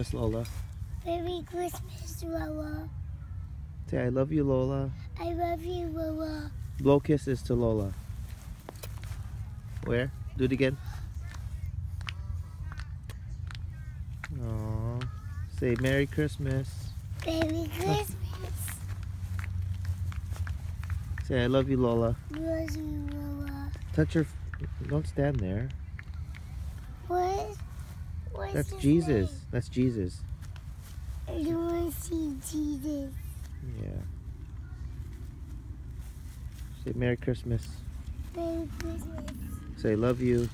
Christmas, Lola. Merry Christmas, Lola. Say, I love you, Lola. I love you, Lola. Blow kisses to Lola. Where? Do it again. Aww. Say Merry Christmas. Merry Christmas. Say I love you, Lola. Love you, Lola. Touch her. Don't stand there. What? That's Jesus. That's Jesus. I don't want to see Jesus. Yeah. Say Merry Christmas. Merry Christmas. Say love you.